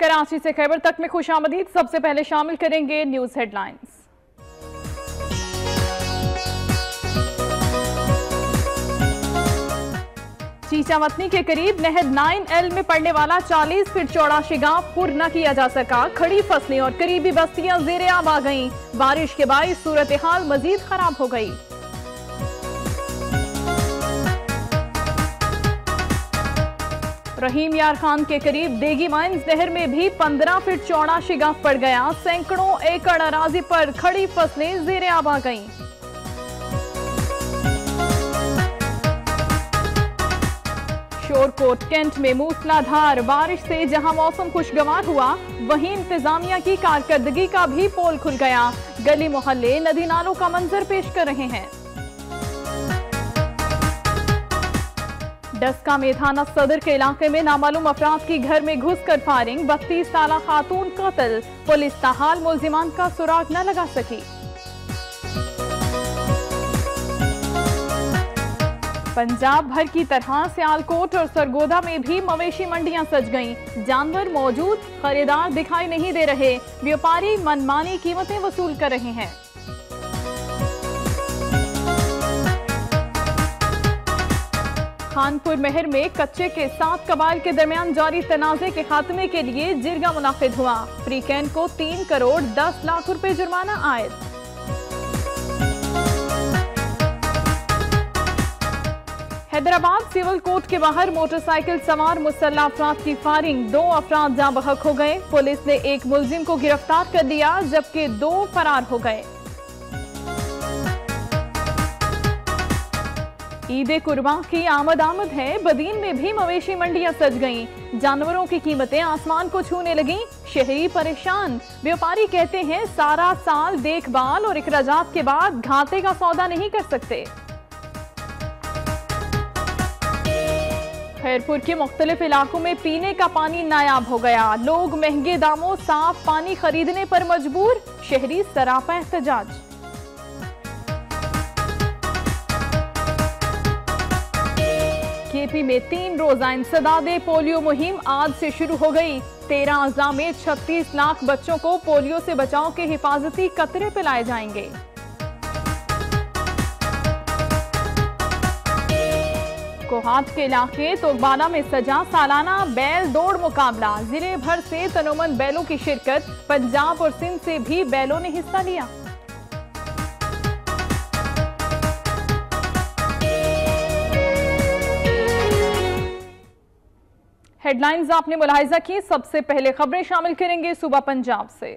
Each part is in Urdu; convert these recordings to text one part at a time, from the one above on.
کراچی سے خیبر تک میں خوش آمدید۔ سب سے پہلے شامل کریں گے نیوز ہیڈ لائنز چیچا وطنی کے قریب نہر نائن ایل میں پڑنے والا چالیس فٹ چوڑا شگاف پر نہ کیا جا سکا۔ کھڑی فصلیں اور قریبی بستیاں زیر آب آ گئیں۔ بارش کے باعث صورتحال مزید خراب ہو گئی۔ رحیم یار خان کے قریب دیگی مائنز نہر میں بھی پندرہ فٹ چوڑا شگاف پڑ گیا۔ سینکڑوں ایکڑ اراضی پر کھڑی فصلیں زیر آب آ گئیں۔ شور کوٹ کینٹ میں موسلا دھار، بارش سے جہاں موسم خوشگوار ہوا، وہیں انتظامیہ کی کارکردگی کا بھی پول کھل گیا۔ گلی محلے، ندی نالوں کا منظر پیش کر رہے ہیں۔ ڈسکا میں تھانہ صدر کے علاقے میں نامعلوم افراد کی گھر میں گھس کر فائرنگ، بتیس سالہ خاتون قتل، پولیس تاحال ملزمان کا سراغ نہ لگا سکی۔ پنجاب بھر کی طرح سیالکوٹ اور سرگودا میں بھی مویشی منڈیاں سج گئیں۔ جانور موجود، خریدار دکھائی نہیں دے رہے۔ ویوپاری منمانی قیمتیں وصول کر رہے ہیں۔ خانپور مہر میں کچے کے سات قبائل کے درمیان جاری تنازع کے خاتمے کے لیے جرگہ منعقد ہوا۔ فریقین کو تین کروڑ دس لاکھ روپے جرمانہ عائد۔ حیدرآباد سیول کوٹ کے باہر موٹر سائیکل سوار مسلح افراد کی فائرنگ۔ دو افراد جاں بحق ہو گئے۔ پولیس نے ایک ملزم کو گرفتار کر دیا جبکہ دو فرار ہو گئے۔ عید قربان کی آمد آمد ہے۔ بدین میں بھی مویشی منڈیاں سج گئیں۔ جانوروں کی قیمتیں آسمان کو چھونے لگیں۔ شہری پریشان۔ بیوپاری کہتے ہیں، سارا سال دیکھ بھال اور اخراجات کے بعد گھاتے کا سودا نہیں کر سکتے۔ خیرپور کے مختلف علاقوں میں پینے کا پانی نایاب ہو گیا۔ لوگ مہنگے داموں، صاف پانی خریدنے پر مجبور۔ شہری سراپا احتجاج۔ کے پی میں تین روزہ انسداد پولیو مہم آج سے شروع ہو گئی۔ تیرہ اضلاع میں چھتیس لاکھ بچوں کو پولیو سے بچاؤ کے حفاظتی قطرے پلائے جائیں گے۔ کوہات کے علاقے توگبانہ میں سجا سالانہ بیل دوڑ مقابلہ۔ ضلع بھر سے تنومن بیلوں کی شرکت، پنجاب اور سندھ سے بھی بیلوں نے حصہ لیا۔ ہیڈ لائنز آپ نے ملاحظہ کی، سب سے پہلے خبریں شامل کریں گے صوبہ پنجاب سے۔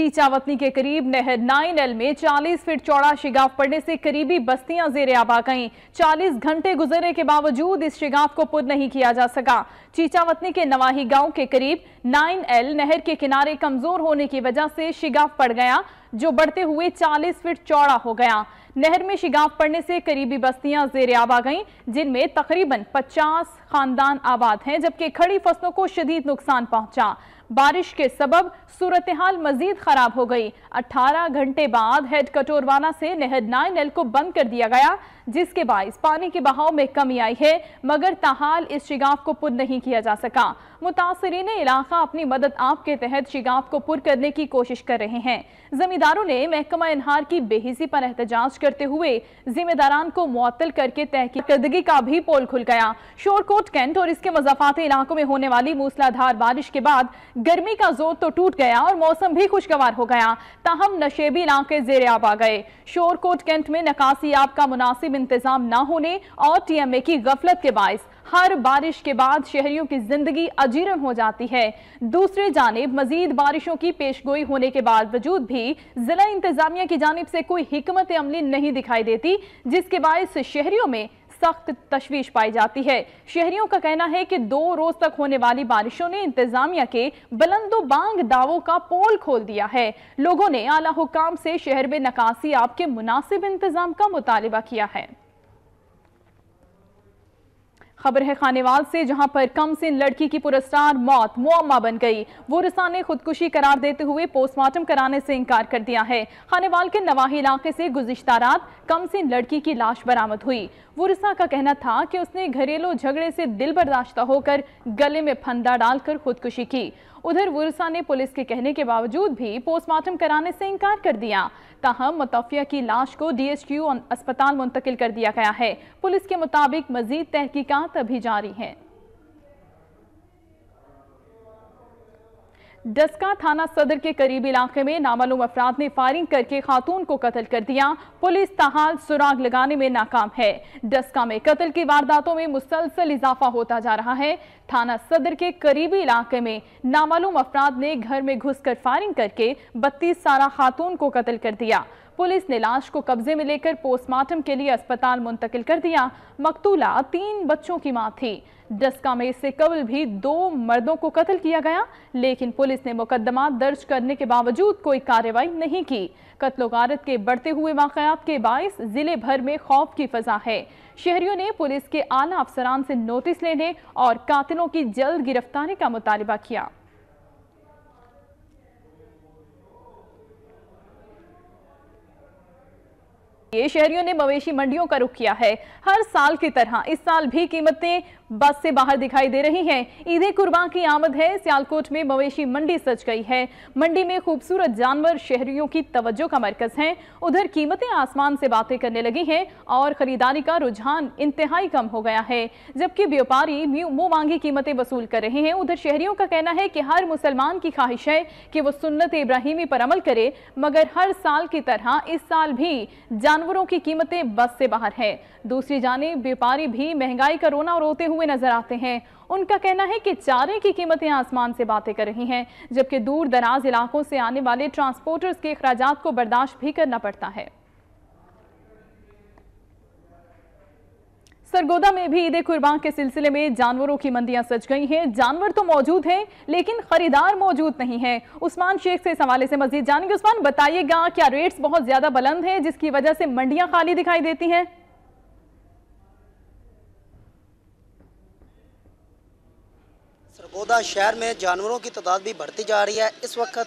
چیچا وطنی کے قریب نہر نائن ایل میں چالیس فٹ چوڑا شگاف پڑنے سے قریبی بستیاں زیر آب آ گئیں۔ چالیس گھنٹے گزرنے کے باوجود اس شگاف کو پر نہیں کیا جا سکا۔ چیچا وطنی کے نواہی گاؤں کے قریب نائن ایل نہر کے کنارے کمزور ہونے کی وجہ سے شگاف پڑ گیا، جو بڑھتے ہوئے چالیس فٹ چوڑا ہو گیا۔ نہر میں شگاف پڑنے سے قریبی بستیاں زیر آب آ گئیں، جن میں تقریباً پچاس خاندان آباد ہیں، جبکہ کھڑی فصلوں کو شدید نقصان پہنچا۔ بارش کے سبب صورتحال مزید خراب ہو گئی۔ اٹھارہ گھنٹے بعد ہیڈ کٹوروانا سے نہر نائن ایل کو بند کر دیا گیا۔ جس کے باعث پانی کے بہاؤ میں کمی آئی ہے، مگر تاحال اس شگاف کو پر نہیں کیا جا سکا۔ متاثرین علاقہ اپنی مدد آپ کے تحت شگاف کو پر کرنے کی کوشش کر رہے ہیں۔ زمینداروں نے محکمہ انہار کی بے حسی پر احتجاج کرتے ہوئے ذمہ داران کو معطل کر کے تحقیق کردگی کا بھی پول کھل گیا۔ شور کوٹ کینٹ اور اس کے مضافاتی علاقوں میں ہونے والی موسلا دھار بارش کے بعد گرمی کا زور تو ٹوٹ گیا اور موسم بھی خوشگوار ہو گیا۔ تاہم نشیبی علاقے زیر آب آ گئے۔ شور کوٹ کینٹ میں نکاسی آب کا مناسب انتظام نہ ہونے اور ٹی ایم اے کی غفلت کے باعث ہر بارش کے بعد شہریوں کی زندگی اجیرن ہو جاتی ہے۔ دوسری جانب، مزید بارشوں کی پیشگوئی ہونے کے بعد وجود بھی ضلع انتظامیہ کی جانب سے کوئی حکمت عملی نہیں دکھائی دیتی، جس کے باعث شہریوں میں سخت تشویش پائی جاتی ہے۔ شہریوں کا کہنا ہے کہ دو روز تک ہونے والی بارشوں نے انتظامیہ کے بلند و بانگ دعووں کا پول کھول دیا ہے۔ لوگوں نے اعلیٰ حکام سے شہر میں نکاسی آپ کے مناسب انتظام کا مطالبہ کیا ہے۔ خبر ہے خانیوال سے، جہاں پر کم سن لڑکی کی پرستار موت، معمہ بن گئی۔ ورسا نے خودکشی قرار دیتے ہوئے پوسٹ مارٹم کرانے سے انکار کر دیا ہے۔ خانیوال کے نواہی علاقے سے گزشتہ رات کم سن لڑکی کی لاش برامت ہوئی۔ ورسا کا کہنا تھا کہ اس نے گھریلو جھگڑے سے دل برداشتہ ہو کر گلے میں پھندا ڈال کر خودکشی کی۔ ادھر ورسا نے پولیس کے کہنے کے باوجود بھی پوسٹ مارٹم کرانے سے انکار کر دیا۔ تاہم، متوفیہ کی لاش کو ڈی ایس کیو اسپتال منتقل کر دیا گیا ہے۔ پولیس کے مطابق مزید تحقیقات ابھی جاری ہیں۔ ڈسکا تھانہ صدر کے قریب علاقے میں نامعلوم افراد نے فائرنگ کر کے خاتون کو قتل کر دیا۔ پولیس تاحال سراغ لگانے میں ناکام ہے۔ ڈسکا میں قتل کی وارداتوں میں مسلسل اضافہ ہوتا جا رہا ہے۔ تھانہ صدر کے قریبی علاقے میں نامعلوم افراد نے گھر میں گھس کر فائرنگ کر کے بتیس سارہ خاتون کو قتل کر دیا۔ پولیس نے لاش کو قبضے میں لے کر پوسٹ مارٹم کے لیے اسپتال منتقل کر دیا۔ مقتولہ تین بچوں کی ماں تھی۔ ڈسکا میں اس سے قبل بھی دو مردوں کو قتل کیا گیا، لیکن پولیس نے مقدمات درج کرنے کے باوجود کوئی کارروائی نہیں کی۔ قتل و غارت کے بڑھتے ہوئے واقعات کے باعث ضلع بھر میں خوف کی فضا ہے۔ شہریوں نے پولیس کے اعلیٰ افسران سے نوٹس لینے اور قاتلوں کی جلد گرفتاری کا مطالبہ کیا۔ یہ شہریوں نے مویشی منڈیوں کا رخ کیا ہے۔ ہر سال کی طرح اس سال بھی قیمتیں بس سے باہر دکھائی دے رہی ہیں۔ عید قربان کی آمد ہے۔ سیالکوٹ میں مویشی منڈی سج گئی ہے۔ منڈی میں خوبصورت جانور شہریوں کی توجہ کا مرکز ہیں۔ ادھر قیمتیں آسمان سے باتیں کرنے لگی ہیں اور خریداری کا رجحان انتہائی کم ہو گیا ہے۔ جبکہ بیوپاری منہ مانگی قیمتیں وصول کر رہے ہیں۔ ادھر شہریوں کا کہنا ہے کہ ہر مسلمان کی خواہش ہے کہ وہ سنت ابراہیمی پر عمل کرے، مگر ہر سال کی طرح اس سال بھی جانوروں کی قیمتیں بس سے باہر ہیں۔ دوسری جانب بیپاری بھی مہنگائی کا رونا روتے ہوئے نظر آتے ہیں۔ ان کا کہنا ہے کہ چارے کی قیمتیں آسمان سے باتیں کر رہی ہیں، جبکہ دور دراز علاقوں سے آنے والے ٹرانسپورٹرز کے اخراجات کو برداشت بھی کرنا پڑتا ہے۔ سرگودہ میں بھی عید قربان کے سلسلے میں جانوروں کی مندیاں سج گئی ہیں۔ جانور تو موجود ہیں، لیکن خریدار موجود نہیں ہیں۔ عثمان شیخ سے اس حوالے سے مزید جانیں گے۔ عثمان، بتائیے گا کیا ریٹس بہت زیادہ بلند ہیں، جس کی وجہ سے منڈیاں خالی دکھائی دیتی ہیں؟ سرگودہ شہر میں جانوروں کی تعداد بھی بڑھتی جا رہی ہے۔ اس وقت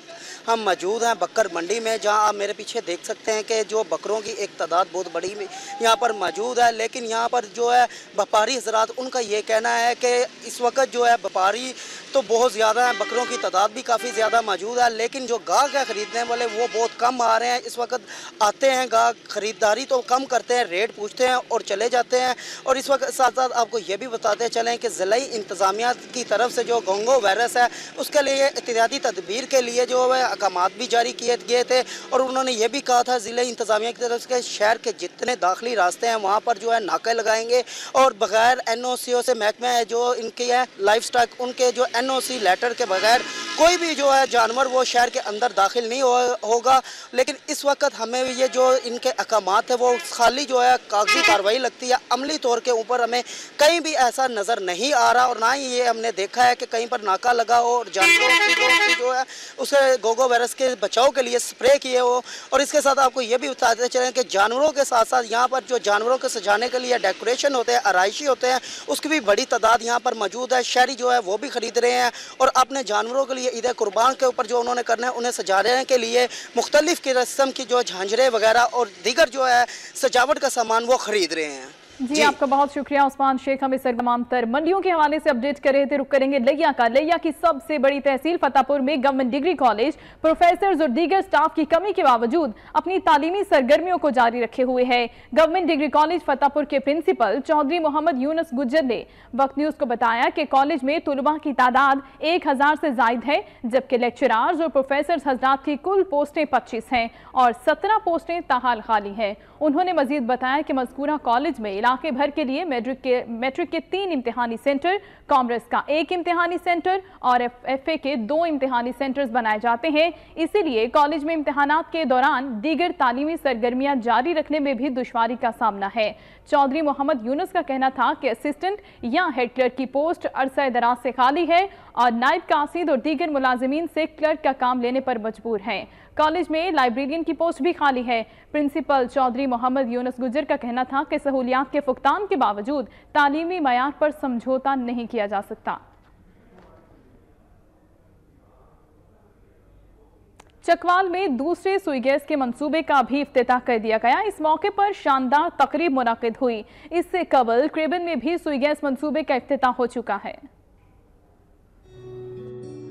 ہم موجود ہیں بکر منڈی میں، جہاں آپ میرے پیچھے دیکھ سکتے ہیں کہ جو بکروں کی ایک تعداد بہت بڑی یہاں پر موجود ہے۔ لیکن یہاں پر جو ہے بپاری حضرات، ان کا یہ کہنا ہے کہ اس وقت جو ہے بپاری تو بہت زیادہ ہیں، بکروں کی تعداد بھی کافی زیادہ موجود ہے۔ لیکن جو گاہک ہے خریدنے والے، وہ بہت کم آ رہے ہیں۔ اس وقت آتے ہیں گاہک، خریداری تو کم کرتے ہیں، ریٹ پوچھتے ہیں اور چلے جاتے ہیں۔ اور اس وقت ساتھ ساتھ آپ کو یہ بھی بتاتے چلیں کہ ضلعی انتظامیہ کی طرف سے جو گونگو وائرس ہے، اس کے لیے احتیاطی تدبیر کے لیے جو اقامات بھی جاری کیے گئے تھے۔ اور انہوں نے یہ بھی کہا تھا، ضلع انتظامیہ کی طرف سے شہر کے جتنے داخلی راستے ہیں، وہاں پر جو ہے ناکے لگائیں گے۔ اور بغیر این او سی او سے محکمہ ہے جو ان کے ہے لائف سٹاک، ان کے جو این او سی لیٹر کے بغیر کوئی بھی جو ہے جانور وہ شہر کے اندر داخل نہیں ہوگا۔ لیکن اس وقت ہمیں یہ جو ان کے اقامات ہیں، وہ خالی جو ہے کاغذی کاروائی لگتی ہے۔ عملی طور کے اوپر ہمیں کہیں بھی ایسا نظر نہیں آ رہا اور نہ ہی یہ ہم نے دیکھا ہے کہ کہیں پر ناکہ لگا ہو اور جانوروں کی جو ہے اسے گوگو وائرس کے بچاؤ کے لیے سپرے کیے ہو۔ اور اس کے ساتھ آپ کو یہ بھی بتاتے چلیں کہ جانوروں کے ساتھ ساتھ یہاں پر جو جانوروں کے سجانے کے لیے ڈیکوریشن ہوتے ہیں، آرائشی ہوتے ہیں، اس کی بھی بڑی تعداد یہاں پر موجود ہے۔ شہری جو ہے، وہ بھی خرید رہے ہیں۔ اور اپنے جانوروں کے لیے عید قربان کے اوپر جو انہوں نے کرنا ہے، انہیں سجانے کے لیے مختلف قسم کی جو جھانجرے وغیرہ اور دیگر جو ہے، سجاوٹ کا سامان وہ خرید رہے ہیں۔ جی, جی۔ آپ کا بہت شکریہ عثمان شیخ ہمیں سرگمام تر منڈیوں کے حوالے سے اپڈیٹ کر رہے تھے رک کریں گے لیا کا۔ لیا کی سب سے بڑی تحصیل فتح پور میں گورنمنٹ ڈگری کالج۔ پروفیسرز اور دیگر سٹاف کی کمی کے باوجود اپنی تعلیمی سرگرمیوں کو جاری رکھے ہوئے ہے government degree college Fatehpur کے پرنسپل چودری محمد یونس گجر نے وقت نیوز کو بتایا کہ کالج میں طلبہ کی تعداد ایک ہزار سے زائد ہے جبکہ لیکچرارز اور پروفیسرز حضرات کی کل پوسٹیں پچیس ہیں اور سترہ پوسٹیں تاحال خالی ہیں۔ انہوں نے مزید بتایا کہ مذکورہ کالج میں علاقے بھر کے لیے میٹرک کے تین امتحانی سینٹر، کامرس کا ایک امتحانی سینٹر اور ایف اے کے دو امتحانی سینٹرز بنائے جاتے ہیں۔ اسی لیے کالج میں امتحانات کے دوران دیگر تعلیمی سرگرمیاں جاری رکھنے میں بھی دشواری کا سامنا ہے۔ چودری محمد یونس کا کہنا تھا کہ اسسٹنٹ یا ہیڈ کلر کی پوسٹ عرصہ دراز سے خالی ہے اور نائب کاسید اور دیگر ملازمین سے کلرک کا کام لینے پر مجبور ہیں۔ کالج میں لائبریلین کی پوسٹ بھی خالی ہے۔ پرنسپل چودری محمد یونس گجر کا کہنا تھا کہ سہولیات کے فقطان کے باوجود تعلیمی میار پر سمجھوتا نہیں کیا جا سکتا۔ چکوال میں دوسرے سوئی گیس کے منصوبے کا بھی افتتاح کر دیا گیا۔ اس موقع پر شاندار تقریب منعقد ہوئی۔ اس سے قبل کریبن میں بھی سوئی گیس منصوبے کا افتتاح ہو چکا ہے۔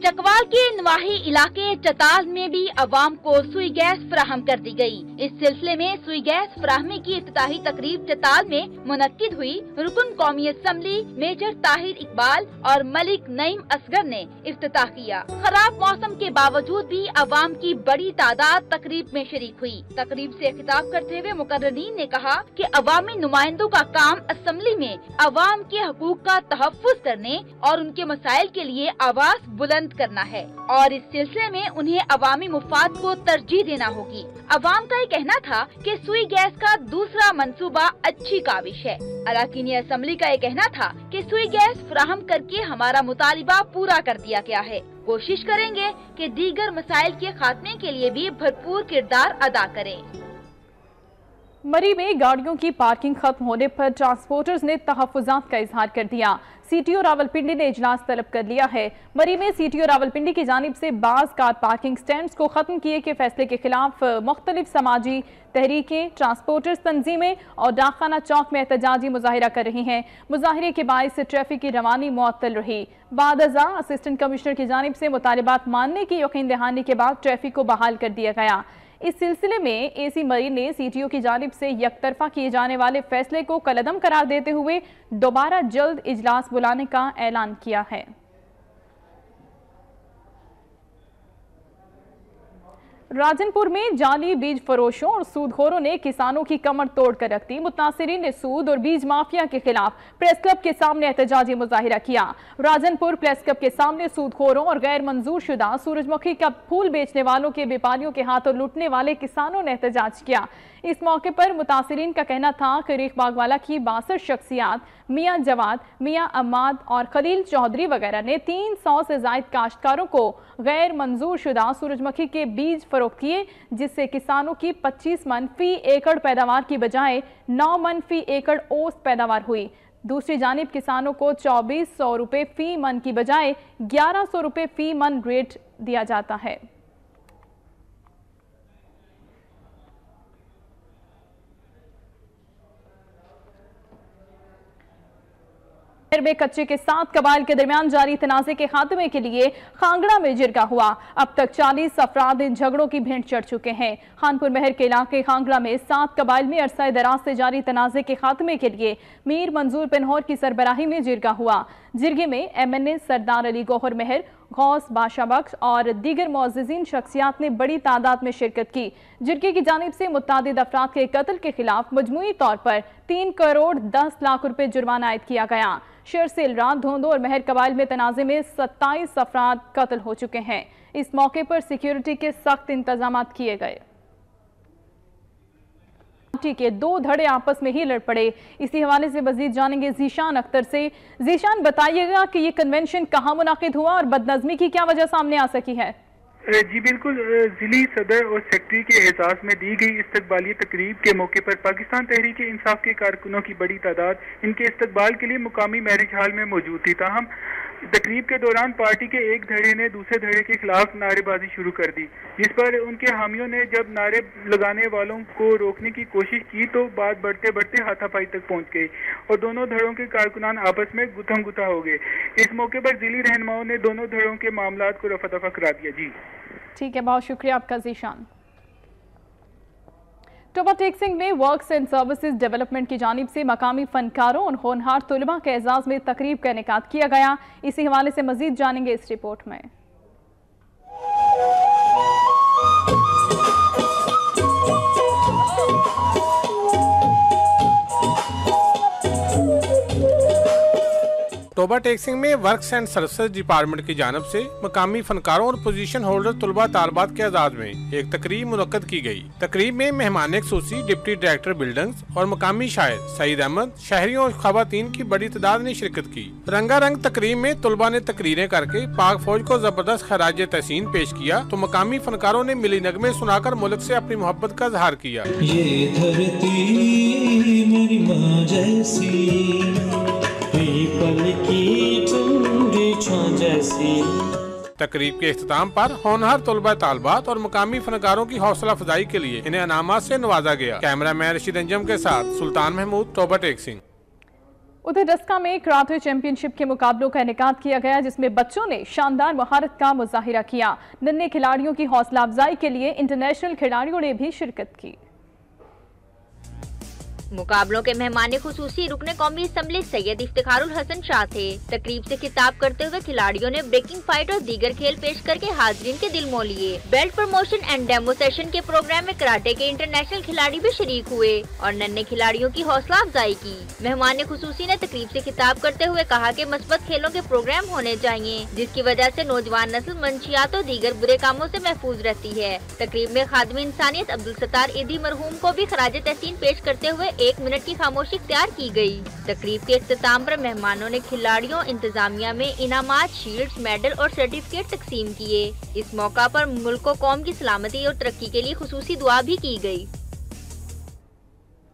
چکوال کے نواحی علاقے چتال میں بھی عوام کو سوئی گیس فراہم کر دی گئی۔ اس سلسلے میں سوئی گیس فراہمی کی افتتاحی تقریب چتال میں منعقد ہوئی۔ رکن قومی اسمبلی میجر طاہر اقبال اور ملک نعیم اصغر نے افتتاح کیا۔ خراب موسم کے باوجود بھی عوام کی بڑی تعداد تقریب میں شریک ہوئی۔ تقریب سے خطاب کرتے ہوئے مقررین نے کہا کہ عوامی نمائندوں کا کام اسمبلی میں عوام کے حقوق کا تحفظ کرنے اور ان کے مسائل کے لیے آواز بلند بند کرنا ہے اور اس سلسلے میں انہیں عوامی مفاد کو ترجیح دینا ہوگی۔ عوام کا یہ کہنا تھا کہ سوئی گیس کا دوسرا منصوبہ اچھی کاوش ہے۔ اراکینی اسمبلی کا یہ کہنا تھا کہ سوئی گیس فراہم کر کے ہمارا مطالبہ پورا کر دیا گیا ہے۔ کوشش کریں گے کہ دیگر مسائل کے خاتمے کے لیے بھی بھرپور کردار ادا کریں۔ مری میں گاڑیوں کی پارکنگ ختم ہونے پر ٹرانسپورٹرز نے تحفظات کا اظہار کر دیا۔ C T O Rawalpindi نے اجلاس طلب کر لیا ہے۔ مری میں C T O Rawalpindi کی جانب سے بعض کار پارکنگ سٹینڈز کو ختم کیے کے فیصلے کے خلاف مختلف سماجی تحریکیں ٹرانسپورٹرز تنظیمیں اور ڈاکخانہ چوک میں احتجاجی مظاہرہ کر رہی ہیں۔ مظاہرے کے باعث ٹریفک کی روانی معطل رہی۔ بعد ازاں اسسٹنٹ کمشنر کی جانب سے مطالبات ماننے کی یقین دہانی کے بعد ٹریفک کو بحال کر دیا گیا۔ اس سلسلے میں اے سی مرین نے سی ٹی او کی جانب سے یک طرفہ کیے جانے والے فیصلے کو کلدم قرار دیتے ہوئے دوبارہ جلد اجلاس بلانے کا اعلان کیا ہے۔ راجن پور میں جالی بیج فروشوں اور سود خوروں نے کسانوں کی کمر توڑ کر رکھ دی۔ متاثرین نے سود اور بیج مافیا کے خلاف پریس کلپ کے سامنے احتجاجی مظاہرہ کیا۔ راجن پور پریس کلپ کے سامنے سود خوروں اور غیر منظور شدہ سورج مکھی کا پھول بیچنے والوں کے بیپاریوں کے ہاتھوں لوٹنے والے کسانوں نے احتجاج کیا۔ اس موقع پر متاثرین کا کہنا تھا کہ ریخ باغوالا کی باسر شخصیات میاں جواد، میاں اماد اور خلیل چودھری وغیرہ نے تین سو سے زائد کاشتکاروں کو غیر منظور شدہ سورج مکھی کے بیج فروخت کیے، جس سے کسانوں کی پچیس من فی ایکڑ پیداوار کی بجائے نو من فی ایکڑ اوس پیداوار ہوئی۔ دوسری جانب کسانوں کو چوبیس سو روپے فی من کی بجائے گیارہ سو روپے فی من ریٹ دیا جاتا ہے۔ میں کچے کے ساتھ قبائل کے درمیان جاری تنازے کے خاتمے کے لیے خانگڑا میں جرگہ ہوا۔ اب تک چالیس افراد ان جھگڑوں کی بھینٹ چڑھ چکے ہیں۔ خانپور مہر کے علاقے خانگڑا میں سات قبائل میں عرصہ دراز سے جاری تنازے کے خاتمے کے لیے میر منظور پنہور کی سربراہی میں جرگہ ہوا۔ جرگے میں ایم این اے سردار علی گوہر مہر، غوث بادشاہ بخش اور دیگر معززین شخصیات نے بڑی تعداد میں شرکت کی۔ جرگے کی جانب سے متعدد افراد کے قتل کے خلاف مجموعی طور پر تین کروڑ دس لاکھ روپے جرمانہ عائد کیا گیا۔ شیر سیلران دھوندو اور مہر قبائل میں تنازع میں ستائیس افراد قتل ہو چکے ہیں۔ اس موقع پر سیکیورٹی کے سخت انتظامات کیے گئے۔ کے دو دھڑے آپس میں ہی لڑ پڑے۔ اسی حوالے سے مزید جانیں گے زیشان اختر سے۔ زیشان، بتائیے گا کہ یہ کنونشن کہاں منعقد ہوا اور بدنظمی کی کیا وجہ سامنے آ سکی ہے؟ جی بالکل ضلع صدر اور سیکٹری کے اعزاز میں دی گئی استقبالی تقریب کے موقع پر پاکستان تحریک انصاف کے کارکنوں کی بڑی تعداد ان کے استقبال کے لیے مقامی میرج حال میں موجود تھی تاہم تقریب کے دوران پارٹی کے ایک دھڑے نے دوسرے دھڑے کے خلاف نعرے بازی شروع کر دی، جس پر ان کے حامیوں نے جب نعرے لگانے والوں کو روکنے کی کوشش کی تو بات بڑھتے بڑھتے ہاتھا پائی تک پہنچ گئی اور دونوں دھڑوں کے کارکنان آپس میں گتھم گتھا ہو گئے۔ اس موقع پر ضلع رہنماؤں نے دونوں دھڑوں کے معاملات کو رفا دفع کرا دیا۔ جی۔ ٹھیک ہے، بہت شکریہ آپ کا ذیشان ٹوبا ٹیکسنگ میں ورکس اینڈ سروسز ڈیولپمنٹ کی جانب سے مقامی فنکاروں اور ہونہار طلبہ کے اعزاز میں تقریب کا انعقاد کیا گیا۔ اسی حوالے سے مزید جانیں گے اس رپورٹ میں۔ توبہ ٹیک سنگھ میں ورکس اینڈ سروسز ڈپارٹمنٹ کی جانب سے مقامی فنکاروں اور پوزیشن ہولڈر طلبہ طالبات کے اعزاز میں ایک تقریب منعقد کی گئی۔ تقریب میں مہمان خصوصی ڈپٹی ڈائریکٹر بلڈنگز اور مقامی شاعر سعید احمد، شہریوں اور خواتین کی بڑی تعداد نے شرکت کی۔ رنگا رنگ تقریب میں طلبہ نے تقریریں کر کے پاک فوج کو زبردست خراج تحسین پیش کیا تو مقامی فنکاروں نے ملی نغمے سنا کر ملک سے اپنی محبت کا اظہار کیا۔ یہ دھرتی میری ماں جیسی تقریب کے اختتام پر ہونہر طلبہ طالبات اور مقامی فنکاروں کی حوصلہ افزائی کے لیے انہیں انعامات سے نوازا گیا۔ کیمرہ میں رشید انجم کے ساتھ سلطان محمود توبہ ٹیک سنگھ۔ ادھر ڈسکا میں کراتے چیمپئن شپ کے مقابلوں کا انعقاد کیا گیا جس میں بچوں نے شاندار مہارت کا مظاہرہ کیا۔ ننے کھلاڑیوں کی حوصلہ افزائی کے لیے انٹرنیشنل کھلاڑیوں نے بھی شرکت کی۔ مقابلوں کے مہمان خصوصی رکن قومی اسمبلی سید افتخار الحسن شاہ تھے۔ تقریب سے خطاب کرتے ہوئے کھلاڑیوں نے بریکنگ فائٹ اور دیگر کھیل پیش کر کے حاضرین کے دل مو لیے۔ Belt promotion and demo session کے پروگرام میں کراٹے کے انٹرنیشنل کھلاڑی بھی شریک ہوئے اور ننے کھلاڑیوں کی حوصلہ افزائی کی۔ مہمان خصوصی نے تقریب سے خطاب کرتے ہوئے کہا کہ مثبت کھیلوں کے پروگرام ہونے چاہیے جس کی وجہ سے نوجوان نسل منشیات اور دیگر برے کاموں سے محفوظ رہتی ہے۔ تقریب میں خادم انسانیت عبد الستار ایدی مرحوم کو بھی خراج تحسین پیش کرتے ہوئے ایک منٹ کی خاموشی اختیار کی گئی۔ تقریب کے اختتام پر مہمانوں نے کھلاڑیوں، انتظامیہ میں انعامات، شیلڈز، میڈل اور سرٹیفکیٹ تقسیم کیے۔ اس موقع پر ملک و قوم کی سلامتی اور ترقی کے لیے خصوصی دعا بھی کی گئی۔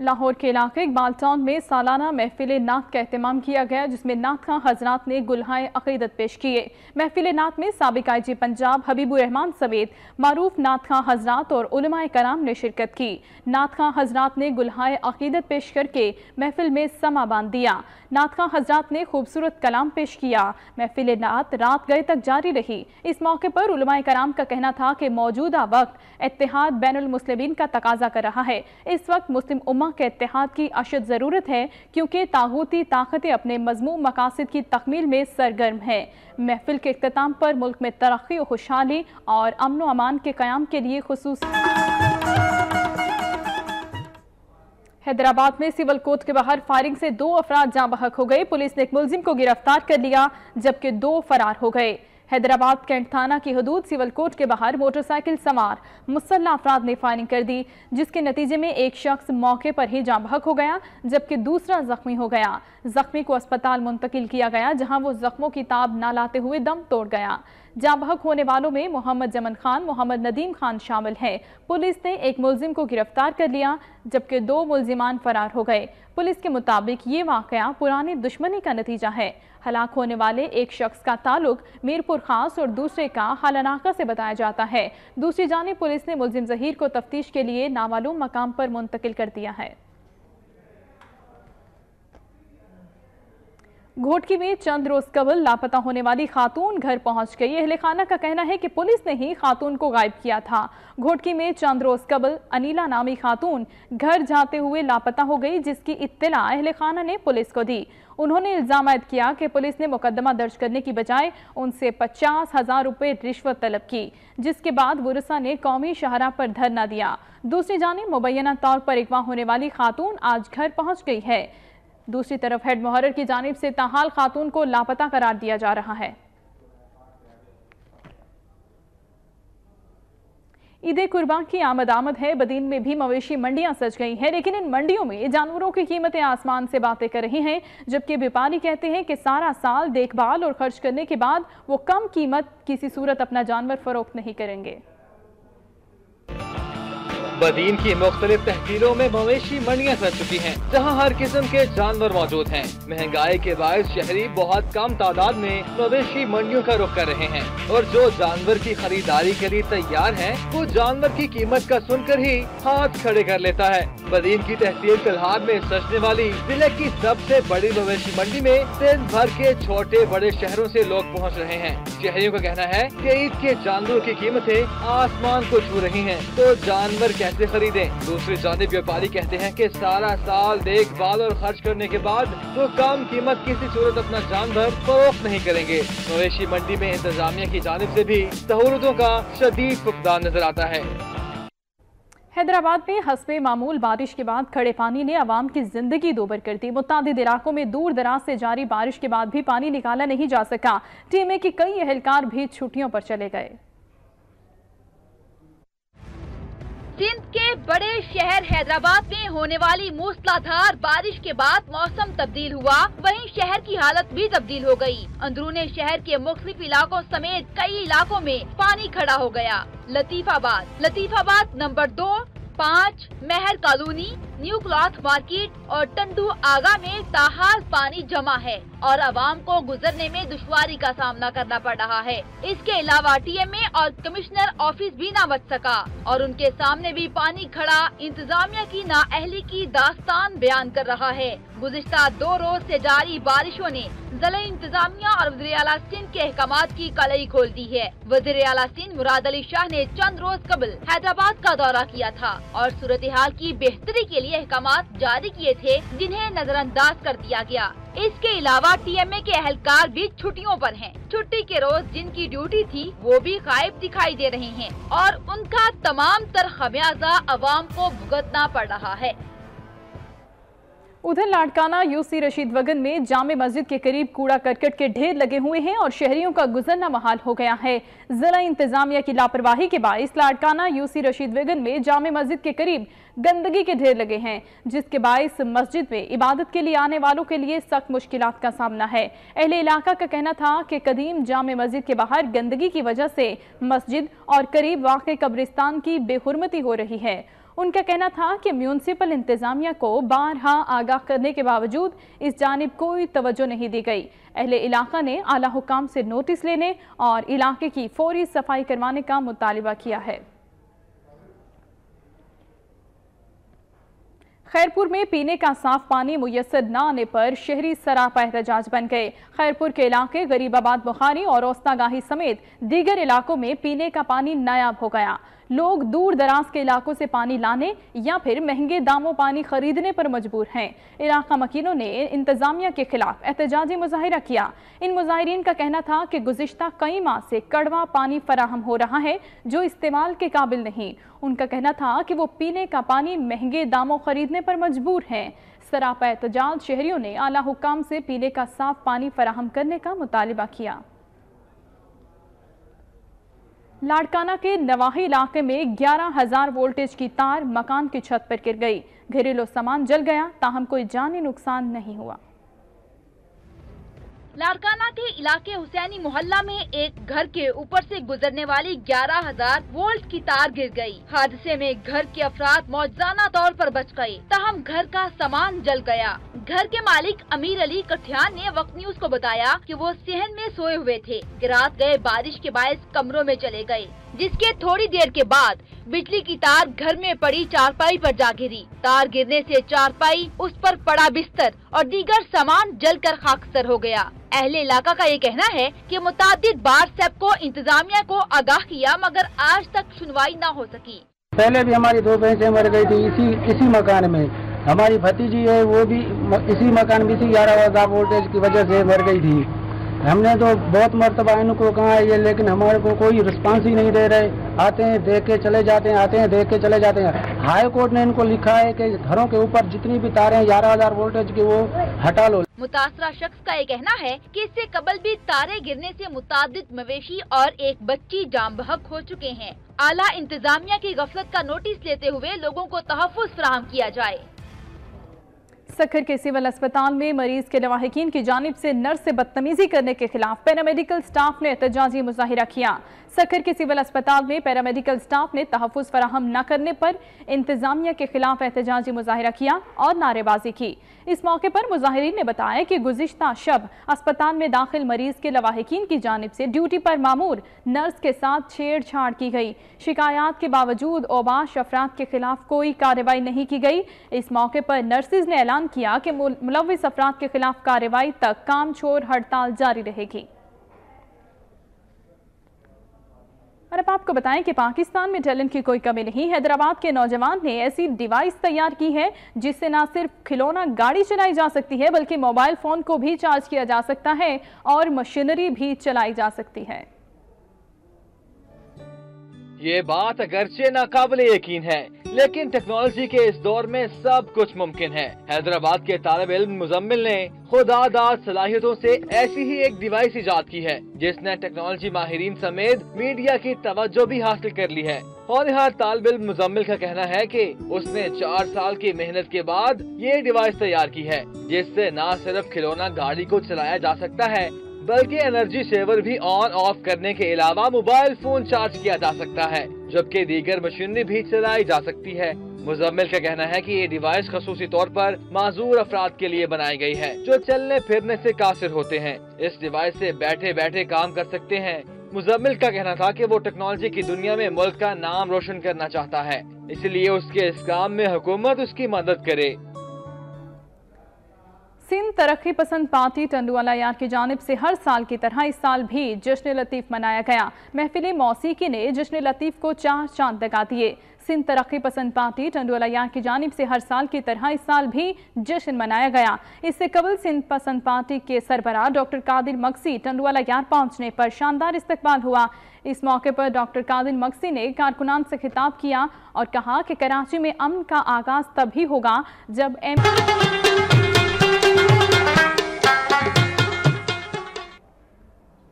لاہور کے علاقے اقبال ٹاؤن میں سالانہ محفل نعت کا اہتمام کیا گیا، جس میں نعت خان حضرات نے گلہائے عقیدت پیش کیے۔ محفل نعت میں سابق آئی جی پنجاب حبیب الرحمان سمیت معروف نعت خان حضرات اور علماء کرام نے شرکت کی۔ نعت خان حضرات نے گلہائے عقیدت پیش کر کے محفل میں سما باندھ دیا۔ نعت خان حضرات نے خوبصورت کلام پیش کیا۔ محفل نعت رات گئے تک جاری رہی۔ اس موقع پر علماء کرام کا کہنا تھا کہ موجودہ وقت اتحاد بین المسلمین کا تقاضا کر رہا ہے۔ اس وقت مسلم امہ کے اتحاد کی اشد ضرورت ہے کیونکہ تاغوتی طاقتیں اپنے مضمون مقاصد کی تکمیل میں سرگرم ہیں۔ محفل کے اختتام پر ملک میں ترقی و خوشحالی اور امن و امان کے قیام کے لیے خصوصی حیدرآباد میں سیول کوٹ کے باہر فائرنگ سے دو افراد جاں بحق ہو گئے۔ پولیس نے ایک ملزم کو گرفتار کر لیا جبکہ دو فرار ہو گئے۔ حیدرآباد کینٹ تھانہ کی حدود سیول کوٹ کے باہر موٹر سائیکل سوار مسلح افراد نے فائرنگ کر دی، جس کے نتیجے میں ایک شخص موقع پر ہی جاں بحق ہو گیا، جبکہ دوسرا زخمی ہو گیا۔ زخمی کو اسپتال منتقل کیا گیا، جہاں وہ زخموں کی تاب نہ لاتے ہوئے دم توڑ گیا۔ جاں بحق ہونے والوں میں محمد جمن خان، محمد ندیم خان شامل ہیں۔ پولیس نے ایک ملزم کو گرفتار کر لیا، جبکہ دو ملزمان فرار ہو گئے۔ پولیس کے مطابق یہ واقعہ پرانی دشمنی کا نتیجہ ہے۔ ہلاک ہونے والے ایک شخص کا تعلق میرپور خاص اور دوسرے کا حالاناکہ سے بتایا جاتا ہے۔ دوسری جانب پولیس نے ملزم ظہیر کو تفتیش کے لیے نامعلوم مقام پر منتقل کر دیا ہے۔ گھوٹکی میں چند روز قبل لاپتہ ہونے والی خاتون گھر پہنچ گئی۔ اہل خانہ کا کہنا ہے کہ پولیس نے ہی خاتون کو غائب کیا تھا۔ گھوٹکی میں چند روز قبل انیلا نامی خاتون گھر جاتے ہوئے لاپتہ ہو گئی، جس کی اطلاع اہل خانہ نے پولیس کو دی۔ انہوں نے الزام عائد کیا کہ پولیس نے مقدمہ درج کرنے کی بجائے ان سے پچاس ہزار روپے رشوت طلب کی، جس کے بعد ورسہ نے قومی شہرہ پر دھرنا دیا۔ دوسری جانب، مبینہ طور پر اقوا ہونے والی خاتون آج گھر پہنچ گئی ہے۔ دوسری طرف ہیڈ محرر کی جانب سے تاحال خاتون کو لاپتہ قرار دیا جا رہا ہے۔ عید قربان کی آمد آمد ہے، بدین میں بھی مویشی منڈیاں سج گئی ہیں، لیکن ان منڈیوں میں جانوروں کی قیمتیں آسمان سے باتیں کر رہی ہیں، جبکہ بیپاری کہتے ہیں کہ سارا سال دیکھ بھال اور خرچ کرنے کے بعد وہ کم قیمت کسی صورت اپنا جانور فروخت نہیں کریں گے۔ بدین کی مختلف تحصیلوں میں مویشی منڈیاں سج چکی ہیں، جہاں ہر قسم کے جانور موجود ہیں۔ مہنگائی کے باعث شہری بہت کم تعداد میں مویشی منڈیوں کا رخ کر رہے ہیں۔ اور جو جانور کی خریداری کے لیے تیار ہیں، وہ جانور کی قیمت کا سن کر ہی ہاتھ کھڑے کر لیتا ہے۔ بدین کی تحصیل فلحال میں سجنے والی ضلع کی سب سے بڑی مویشی منڈی میں دن بھر کے چھوٹے بڑے شہروں سے لوگ پہنچ رہے ہیں۔ شہریوں کا کہنا ہے کہ عید کے جانوروں کی قیمتیں آسمان کو چھو رہی ہیں۔ تو جانور کیا کیسے خریدیں؟ دوسری جانب بیوپاری کہتے ہیں کہ سارا سال دیکھ بھال اور خرچ کرنے کے بعد وہ کم قیمت کسی صورت اپنا جان بھر فروخت نہیں کریں گے۔ مویشی منڈی میں انتظامیہ کی جانب سے بھی سہولتوں کا شدید فقدان نظر آتا ہے۔ حیدرآباد میں حسب معمول بارش کے بعد کھڑے پانی نے عوام کی زندگی دوبر کر دی۔ متعدد علاقوں میں دور دراز سے جاری بارش کے بعد بھی پانی نکالا نہیں جا سکا۔ ٹیمے کے کئی اہلکار بھی چھٹیوں پر چلے گئے۔ سندھ کے بڑے شہر حیدرآباد میں ہونے والی موسلادھار بارش کے بعد موسم تبدیل ہوا۔ وہیں شہر کی حالت بھی تبدیل ہو گئی۔ اندرون شہر کے مختلف علاقوں سمیت کئی علاقوں میں پانی کھڑا ہو گیا۔ لطیف آباد۔ لطیف آباد نمبر دو، پانچ، مہر کالونی۔ نیو کلاتھ مارکیٹ اور ٹنڈو آگا میں تاحال پانی جمع ہے اور عوام کو گزرنے میں دشواری کا سامنا کرنا پڑ رہا ہے۔ اس کے علاوہ ٹی ایم اے اور کمشنر آفس بھی نہ بچ سکا اور ان کے سامنے بھی پانی کھڑا انتظامیہ کی نااہلی کی داستان بیان کر رہا ہے۔ گزشتہ دو روز سے جاری بارشوں نے ضلع انتظامیہ اور وزیر اعلیٰ سندھ کے احکامات کی کلئی کھول دی ہے۔ وزیر اعلیٰ سندھ مراد علی شاہ نے چند روز قبل حیدرآباد کا دورہ کیا تھا اور صورتحال کی بہتری کے لیے احکامات جاری کیے تھے جنہیں نظر انداز کر دیا گیا۔ اس کے علاوہ ٹی ایم اے کے اہلکار بھی چھٹیوں پر ہیں۔ چھٹی کے روز جن کی ڈیوٹی تھی، وہ بھی غائب دکھائی دے رہے ہیں اور ان کا تمام تر خمیازہ عوام کو بھگتنا پڑ رہا ہے۔ ادھر لاڑکانہ یو سی رشید وگن میں جامع مسجد کے قریب کوڑا کرکٹ کے ڈھیر لگے ہوئے ہیں اور شہریوں کا گزرنا محال ہو گیا ہے۔ ضلع انتظامیہ کی لاپرواہی کے باعث لاڑکانہ یو سی رشید وگن میں جامع مسجد کے قریب گندگی کے ڈھیر لگے ہیں، جس کے باعث مسجد میں عبادت کے لیے آنے والوں کے لیے سخت مشکلات کا سامنا ہے۔ اہل علاقہ کا کہنا تھا کہ قدیم جامع مسجد کے باہر گندگی کی وجہ سے مسجد اور قریب واقع قبرستان کی بے حرمتی ہو رہی ہے۔ ان کا کہنا تھا کہ میونسپل انتظامیہ کو بارہا آگاہ کرنے کے باوجود اس جانب کوئی توجہ نہیں دی گئی۔ اہل علاقہ نے اعلیٰ حکام سے نوٹس لینے اور علاقے کی فوری صفائی کروانے کا مطالبہ کیا ہے۔ خیرپور میں پینے کا صاف پانی میسر نہ آنے پر شہری سراپا احتجاج بن گئے۔ خیرپور کے علاقے غریب آباد بخاری اور اوسناگاہی سمیت دیگر علاقوں میں پینے کا پانی نایاب ہو گیا۔ لوگ دور دراز کے علاقوں سے پانی لانے یا پھر مہنگے داموں پانی خریدنے پر مجبور ہیں۔ علاقہ مکینوں نے انتظامیہ کے خلاف احتجاجی مظاہرہ کیا۔ ان مظاہرین کا کہنا تھا کہ گزشتہ کئی ماہ سے کڑوا پانی فراہم ہو رہا ہے جو استعمال کے قابل نہیں۔ ان کا کہنا تھا کہ وہ پینے کا پانی مہنگے داموں خریدنے پر مجبور ہیں۔ سراپا احتجاج شہریوں نے اعلیٰ حکام سے پینے کا صاف پانی فراہم کرنے کا مطالبہ کیا۔ لاڑکانہ کے نواحی علاقے میں گیارہ ہزار وولٹیج کی تار مکان کی چھت پر گر گئی۔ گھریلو سامان جل گیا، تاہم کوئی جانی نقصان نہیں ہوا۔ لارکانہ کے علاقے حسینی محلہ میں ایک گھر کے اوپر سے گزرنے والی گیارہ ہزار وولٹ کی تار گر گئی۔ حادثے میں گھر کے افراد موجزانہ طور پر بچ گئے۔ تاہم گھر کا سامان جل گیا۔ گھر کے مالک امیر علی کٹھیان نے وقت نیوز کو بتایا کہ وہ سہن میں سوئے ہوئے تھے۔ گرات گئے بارش کے باعث کمروں میں چلے گئے۔ جس کے تھوڑی دیر کے بعد بجلی کی تار گھر میں پڑی چارپائی پر جا گری۔ تار گرنے سے چارپائی اس پر پڑا بستر اور دیگر سامان جل کر خاکستر ہو گیا۔ اہل علاقہ کا یہ کہنا ہے کہ متعدد بار سیب کو، انتظامیہ کو آگاہ کیا مگر آج تک سنوائی نہ ہو سکی۔ پہلے بھی ہماری دو بھینسیں مر گئی تھی اسی اسی مکان میں۔ ہماری بھتیجی ہے وہ بھی اسی مکان میں تھی گیارہ ہزار وولٹیج کی وجہ سے مر گئی تھی۔ ہم نے تو بہت مرتبہ ان کو کہا ہے یہ، لیکن ہمارے کو کوئی رسپانس ہی نہیں دے رہے۔ آتے ہیں، دیکھ کے چلے جاتے ہیں، آتے ہیں، دیکھ کے چلے جاتے ہیں۔ ہائی کورٹ نے ان کو لکھا ہے کہ گھروں کے اوپر جتنی بھی تاریں گیارہ ہزار وولٹیج کی، وہ ہٹا لو۔ متاثرہ شخص کا یہ کہنا ہے کہ اس سے قبل بھی تارے گرنے سے متعدد مویشی اور ایک بچی جام بحق ہو چکے ہیں۔ اعلیٰ انتظامیہ کی غفلت کا نوٹس لیتے ہوئے لوگوں کو تحفظ فراہم کیا جائے۔ سکھر کے سیول اسپتال میں مریض کے لواحقین کی جانب سے نرس سے بدتمیزی کرنے کے خلاف پیرامیڈیکل سٹاف نے احتجاجی مظاہرہ کیا۔ سکھر کے سیول اسپتال میں پیرامیڈیکل سٹاف نے تحفظ فراہم نہ کرنے پر انتظامیہ کے خلاف احتجاجی مظاہرہ کیا اور نعرے بازی کی۔ اس موقع پر مظاہرین نے بتایا کہ گزشتہ شب اسپتال میں داخل مریض کے لواحقین کی جانب سے ڈیوٹی پر معمور نرس کے ساتھ چھیڑ چھاڑ کی گئی۔ شکایات کے باوجود اوباش افراد کے خلاف کوئی کارروائی نہیں کی گئی۔ اس موقع پر نرسز نے اعلان کیا کہ ملوث افراد کے خلاف کارروائی تک کام چھوڑ ہڑتال جاری رہے گی۔ اور اب آپ کو بتائیں کہ پاکستان میں ٹیلنٹ کی کوئی کمی نہیں، حیدرآباد کے نوجوان نے ایسی ڈیوائس تیار کی ہے جس سے نہ صرف کھلونا گاڑی چلائی جا سکتی ہے بلکہ موبائل فون کو بھی چارج کیا جا سکتا ہے اور مشینری بھی چلائی جا سکتی ہے۔ یہ بات اگرچہ ناقابل یقین ہے، لیکن ٹیکنالوجی کے اس دور میں سب کچھ ممکن ہے۔ حیدرآباد کے طالب علم مزمل نے خدا داد صلاحیتوں سے ایسی ہی ایک ڈیوائس ایجاد کی ہے، جس نے ٹیکنالوجی ماہرین سمیت میڈیا کی توجہ بھی حاصل کر لی ہے۔ اور یہاں طالب علم مزمل کا کہنا ہے کہ اس نے چار سال کی محنت کے بعد یہ ڈیوائس تیار کی ہے، جس سے نہ صرف کھلونا گاڑی کو چلایا جا سکتا ہے بلکہ انرجی سیور بھی آن آف کرنے کے علاوہ موبائل فون چارج کیا جا سکتا ہے، جبکہ دیگر مشینری بھی چلائی جا سکتی ہے۔ مزمل کا کہنا ہے کہ یہ ڈیوائس خصوصی طور پر معذور افراد کے لیے بنائی گئی ہے، جو چلنے پھرنے سے قاصر ہوتے ہیں۔ اس ڈیوائس سے بیٹھے بیٹھے کام کر سکتے ہیں۔ مزمل کا کہنا تھا کہ وہ ٹیکنالوجی کی دنیا میں ملک کا نام روشن کرنا چاہتا ہے، اس لیے اس کے اس کام میں حکومت اس کی مدد کرے۔ سندھ ترقی پسند پارٹی ٹنڈوالا یار کی جانب سے ہر سال کی طرح اس سال بھی جشن لطیف منایا گیا۔ محفل موسیقی نے جشن لطیف کو چار چاند لگا دیے۔ سندھ ترقی پسند پارٹی ٹنڈوالا یار کی جانب سے ہر سال کی طرح اس سال بھی جشن منایا گیا۔ اس سے قبل سندھ پسند پارٹی کے سربراہ ڈاکٹر قادر مقصی ٹنڈوالا یار پہنچنے پر شاندار استقبال ہوا۔ اس موقع پر ڈاکٹر قادر مقصی نے کارکنان سے خطاب کیا اور کہا کہ کراچی میں امن کا آغاز تب ہی ہوگا جب ایم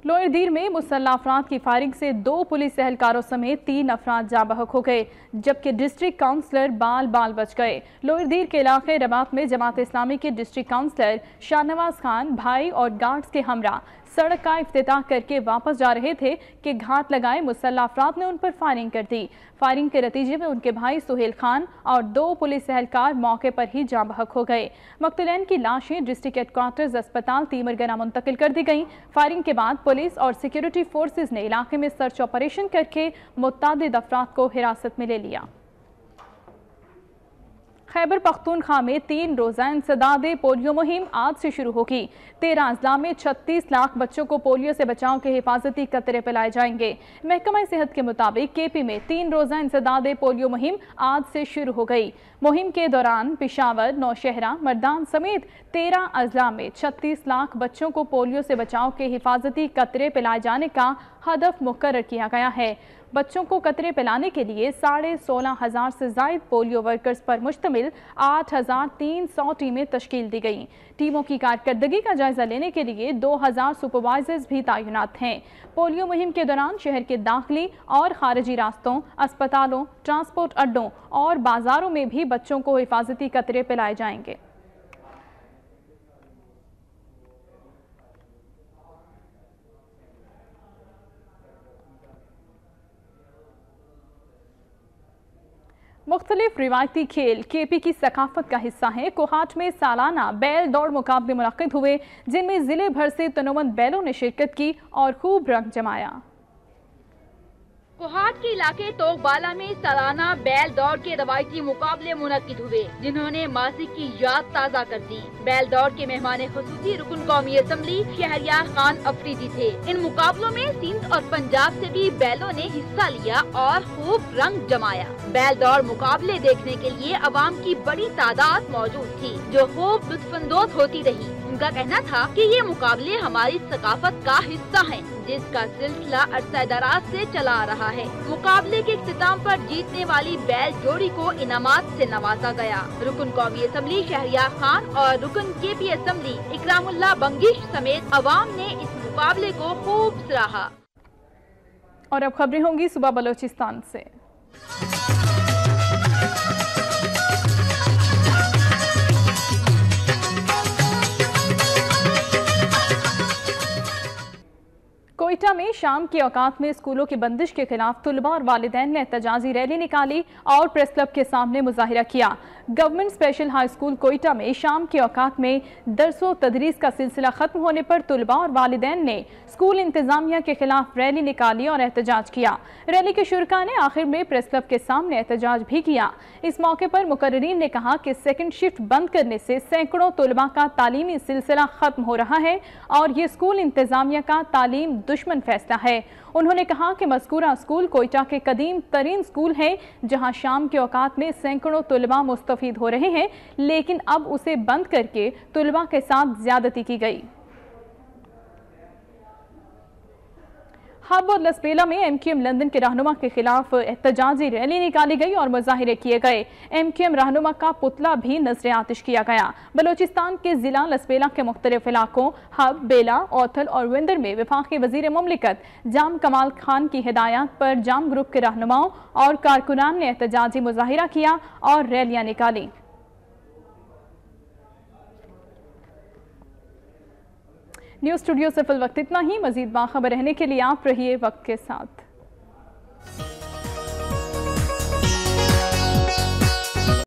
لوئر دیر میں مسلح افراد کی فائرنگ سے دو پولیس اہلکاروں سمیت تین افراد جاں بحق ہو گئے، جبکہ ڈسٹرکٹ کاؤنسلر بال بال بچ گئے۔ لوئر دیر کے علاقے رباط میں جماعت اسلامی کے ڈسٹرکٹ کاؤنسلر شاہ نواز خان، بھائی اور گارڈز کے ہمراہ۔ سڑک کا افتتاح کر کے واپس جا رہے تھے کہ گھات لگائے مسلح افراد نے ان پر فائرنگ کر دی۔ فائرنگ کے نتیجے میں ان کے بھائی سہیل خان اور دو پولیس اہلکار موقع پر ہی جاں بحق ہو گئے۔ مقتلین کی لاشیں ڈسٹرکٹ ہیڈ کوارٹرز اسپتال تیمر گنا منتقل کر دی گئیں۔ فائرنگ کے بعد پولیس اور سیکیورٹی فورسز نے علاقے میں سرچ آپریشن کر کے متعدد افراد کو حراست میں لے لیا۔ خیبر پختونخوا میں تین روزہ انسداد پولیو مہم آج سے شروع ہوگی۔ تیرہ اضلاع میں چھتیس لاکھ بچوں کو پولیو سے بچاؤ کے حفاظتی قطرے پلائے جائیں گے۔ محکمہ صحت کے مطابق کے پی میں تین روزہ انسداد پولیو مہم آج سے شروع ہو گئی۔ مہم کے دوران پشاور، نوشہرہ، مردان سمیت تیرہ اضلاع میں چھتیس لاکھ بچوں کو پولیو سے بچاؤ کے حفاظتی قطرے پلائے جانے کا ہدف مقرر کیا گیا ہے۔ بچوں کو قطرے پلانے کے لیے ساڑھے سولہ ہزار سے زائد پولیو ورکرز پر مشتمل آٹھ ہزار تین سو ٹیمیں تشکیل دی گئیں۔ ٹیموں کی کارکردگی کا جائزہ لینے کے لیے دو ہزار سپروائزرز بھی تعینات ہیں۔ پولیو مہم کے دوران شہر کے داخلی اور خارجی راستوں، اسپتالوں، ٹرانسپورٹ اڈوں اور بازاروں میں بھی بچوں کو حفاظتی قطرے پلائے جائیں گے۔ مختلف روایتی کھیل کے پی کی ثقافت کا حصہ ہیں۔ کوہاٹ میں سالانہ بیل دوڑ مقابلے منعقد ہوئے، جن میں ضلع بھر سے تنومند بیلوں نے شرکت کی اور خوب رنگ جمایا۔ کوہاٹ کے علاقے توک بالا میں سالانہ بیل دوڑ کے روایتی مقابلے منعقد ہوئے، جنہوں نے ماضی کی یاد تازہ کر دی۔ بیل دوڑ کے مہمان خصوصی رکن قومی اسمبلی شہریار خان افریدی تھے۔ ان مقابلوں میں سندھ اور پنجاب سے بھی بیلوں نے حصہ لیا اور خوب رنگ جمایا۔ بیل دوڑ مقابلے دیکھنے کے لیے عوام کی بڑی تعداد موجود تھی، جو خوب لطف اندوز ہوتی رہی۔ ان کا کہنا تھا کہ یہ مقابلے ہماری ثقافت کا حصہ ہیں، جس کا سلسلہ عرصہ دراز سے چلا آ رہا ہے۔ مقابلے کے اختتام پر جیتنے والی بیل جوڑی کو انعامات سے نوازا گیا۔ رکن قومی اسمبلی شہریار خان اور رکن کے پی اسمبلی اکرام اللہ بنگیش سمیت عوام نے اس مقابلے کو خوب سراہا۔ اور اب خبریں ہوں گی صبح بلوچستان سے۔ کوئٹہ میں شام کے اوقات میں اسکولوں کی بندش کے خلاف طلبہ اور والدین نے احتجاجی ریلی نکالی اور پریس کلب کے سامنے مظاہرہ کیا۔ Government special high school Quetta میں شام کے اوقات میں درس و تدریس کا سلسلہ ختم ہونے پر طلباء اور والدین نے اسکول انتظامیہ کے خلاف ریلی نکالی اور احتجاج کیا۔ ریلی کے شرکا نے آخر میں پریس کلب کے سامنے احتجاج بھی کیا۔ اس موقع پر مقررین نے کہا کہ سیکنڈ شفٹ بند کرنے سے سینکڑوں طلباء کا تعلیمی سلسلہ ختم ہو رہا ہے اور یہ اسکول انتظامیہ کا تعلیم دشمن فیصلہ ہے۔ انہوں نے کہا کہ مذکورہ اسکول کوئٹہ کے قدیم ترین اسکول ہے جہاں شام کے اوقات میں سینکڑوں طلباء مستفید ہو رہے ہیں، لیکن اب اسے بند کر کے طلباء کے ساتھ زیادتی کی گئی۔ ہب اور لسبیلا میں ایم کیو ایم لندن کے رہنما کے خلاف احتجاجی ریلی نکالی گئی اور مظاہرے کیے گئے۔ ایم کیو ایم رہنما کا پتلا بھی نظر آتش کیا گیا۔ بلوچستان کے ضلع لسبیلا کے مختلف علاقوں، ہب، بیلا، اوتھل اور وندر میں وفاقی وزیر مملکت جام کمال خان کی ہدایات پر جام گروپ کے رہنماؤں اور کارکنان نے احتجاجی مظاہرہ کیا اور ریلیاں نکالیں۔ نیوز اسٹوڈیو سے فل وقت اتنا ہی، مزید باخبر رہنے کے لیے آپ رہیے وقت کے ساتھ۔